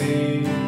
see.